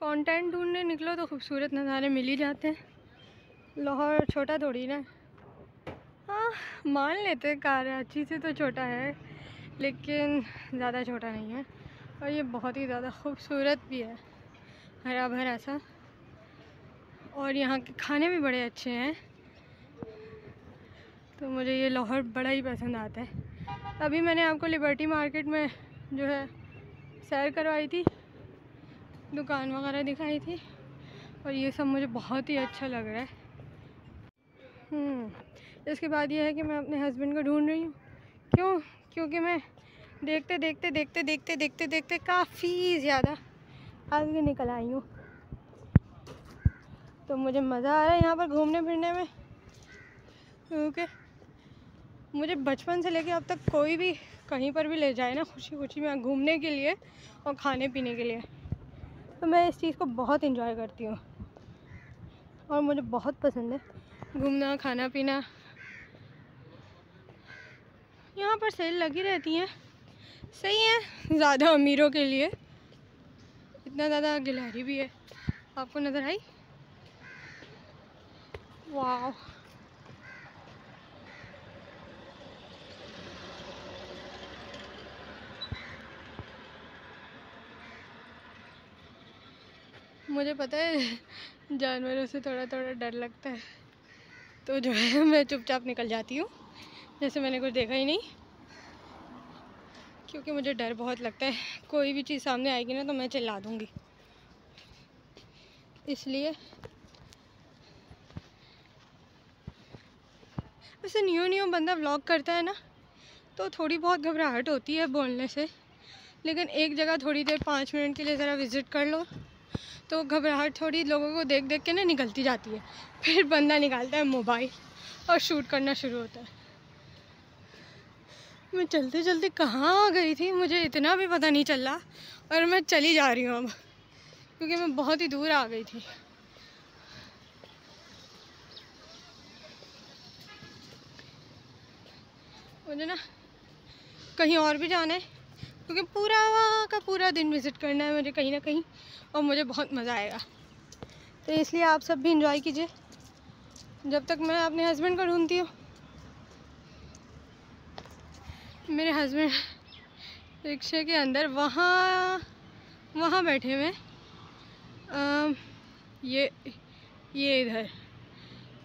Content ढूँढने निकलो तो खूबसूरत नज़ारे मिल ही जाते हैं। लाहौर छोटा थोड़ी ना। हाँ मान लेते हैं कराची से तो छोटा है, लेकिन ज़्यादा छोटा नहीं है। और ये बहुत ही ज़्यादा खूबसूरत भी है, हरा भरा सा। और यहाँ के खाने भी बड़े अच्छे हैं। तो मुझे ये लाहौर बड़ा ही पसंद आता है। अभी मैंने आपको लिबर्टी मार्केट में जो है, सैर करवाई थी। दुकान वगैरह दिखाई थी और ये सब मुझे बहुत ही अच्छा लग रहा है। हम्म, इसके बाद ये है कि मैं अपने हस्बैंड को ढूंढ रही हूँ। क्यों? क्योंकि मैं देखते देखते देखते देखते देखते देखते काफ़ी ज़्यादा आगे निकल आई हूँ। तो मुझे मज़ा आ रहा है यहाँ पर घूमने फिरने में। क्योंकि मुझे बचपन से लेके अब तक कोई भी कहीं पर भी ले जाए ना खुशी खुशी में घूमने के लिए और खाने पीने के लिए। तो मैं इस चीज़ को बहुत इन्जॉय करती हूँ। और मुझे बहुत पसंद है। घूमना खाना पीना यहाँ पर सेल लगी रहती हैं। सही है, ज़्यादा अमीरों के लिए। इतना ज़्यादा गिलहरी भी है। आपको नज़र आई? वाह मुझे पता है, जानवरों से थोड़ा थोड़ा डर लगता है। तो जो है, मैं चुपचाप निकल जाती हूँ। जैसे मैंने कुछ देखा ही नहीं। क्योंकि मुझे डर बहुत लगता है। कोई भी चीज़ सामने आएगी ना तो मैं चिल्ला दूँगी। इसलिए वैसे न्यू न्यू बंदा व्लॉग करता है ना तो थोड़ी बहुत घबराहट होती है बोलने से। लेकिन एक जगह थोड़ी देर, पाँच मिनट के लिए ज़रा विज़िट कर लो। तो घबराहट थोड़ी लोगों को देख देख के ना निकलती जाती है। फिर बंदा निकालता है मोबाइल और शूट करना शुरू होता है। मैं चलते चलते कहाँ आ गई थी, मुझे इतना भी पता नहीं चल रहा और मैं चली जा रही हूँ अब, क्योंकि मैं बहुत ही दूर आ गई थी। मुझे ना कहीं और भी जाना है। क्योंकि पूरा वहाँ का पूरा दिन विज़िट करना है मुझे कहीं ना कहीं और मुझे बहुत मज़ा आएगा। तो इसलिए आप सब भी इंजॉय कीजिए। जब तक मैं अपने हस्बैंड को ढूंढती हूँ। मेरे हस्बैंड रिक्शे के अंदर वहाँ वहाँ बैठे हुए ये ये इधर।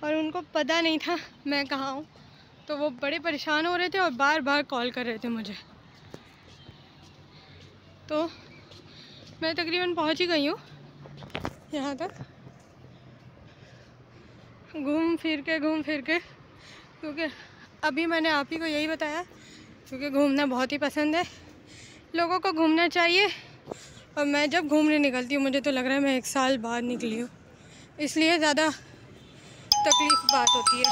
और उनको पता नहीं था मैं कहाँ हूँ। तो वो बड़े परेशान हो रहे थे और बार बार कॉल कर रहे थे मुझे। तो मैं तकरीबन पहुँच ही गई हूँ यहाँ तक। घूम फिर के, घूम फिर के, क्योंकि अभी मैंने आप ही को यही बताया, क्योंकि घूमना बहुत ही पसंद है। लोगों को घूमना चाहिए, और मैं जब घूमने निकलती हूँ, मुझे तो लग रहा है मैं एक साल बाद निकली हूँ। इसलिए ज़्यादा तकलीफ़ बात होती है।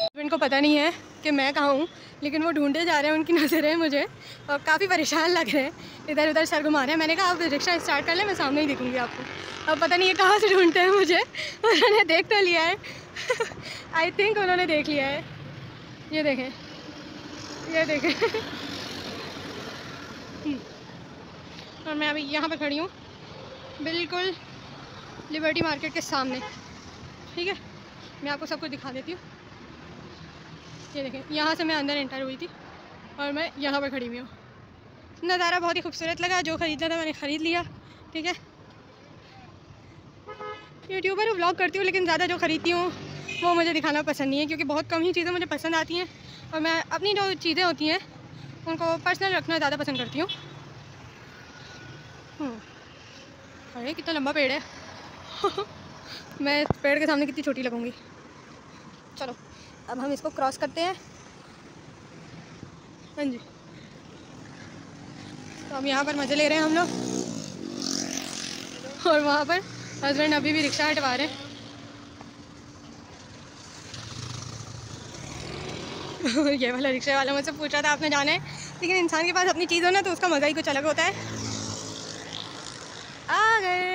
हस्बैंड को पता नहीं है कि मैं कहाँ हूँ, लेकिन वो ढूंढे जा रहे हैं, उनकी नज़रें मुझे, और काफ़ी परेशान लग रहे हैं। इधर उधर सर घुमा रहे हैं। मैंने कहा, आप रिक्शा स्टार्ट कर लें, मैं सामने ही दिखूँगी आपको। अब पता नहीं ये कहाँ से ढूंढते हैं मुझे। उन्होंने देख तो लिया है। आई थिंक उन्होंने देख लिया है। ये देखें। ये देखें। और मैं अभी यहाँ पर खड़ी हूँ। बिल्कुल लिबर्टी मार्केट के सामने। ठीक है? मैं आपको सब कुछ दिखा देती हूँ। ये देखें, यहाँ से मैं अंदर एंटर हुई थी और मैं यहाँ पर खड़ी हुई हूँ। नज़ारा बहुत ही खूबसूरत लगा, जो ख़रीदना था मैंने ख़रीद लिया, ठीक है? यूट्यूबर ब्लॉग करती हूँ, लेकिन ज़्यादा जो ख़रीदती हूँ, वो मुझे दिखाना पसंद नहीं है, क्योंकि बहुत कम ही चीज़ें मुझे पसंद आती हैं और मैं अपनी जो चीज़ें होती हैं, उनको पर्सनल रखना ज़्यादा पसंद करती हूँ। हम्म। अरे, कितना लंबा पेड़ है। मैं पेड़ के सामने कितनी छोटी लगूँगी। चलो। अब हम इसको क्रॉस करते हैं। हाँ जी। तो अब यहाँ पर मज़े ले रहे हैं हम लोग। और वहाँ पर हस्बैंड अभी भी रिक्शा हटवा रहे हैं। ये वाला रिक्शा वाला मुझसे पूछा था, आपने जाना है? लेकिन इंसान के पास अपनी चीज़ हो ना तो उसका मज़ा ही कुछ अलग होता है। आ गए।